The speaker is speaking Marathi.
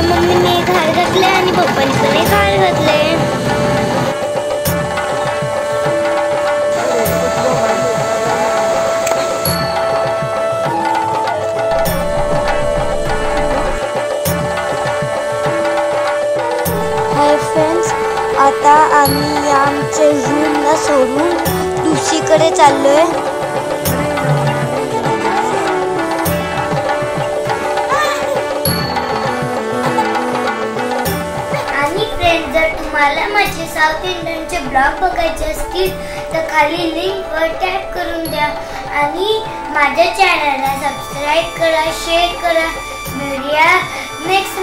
मम्मी मम्मीने एक हार घातले आणि पप्पाने पण एक हार घातले. हाय फ्रेंड्स आता आम्ही आमच्या रूमला सोडून दुसरीकडे चाललोय. आहे जर तुम्हाला माझे साऊथ इंडियनचे ब्लॉग बघायचे असतील तर खाली लिंकवर टॅप करून द्या. आणि माझ्या चॅनलला सबस्क्राईब करा शेअर करा. मिळूया नेक्स्ट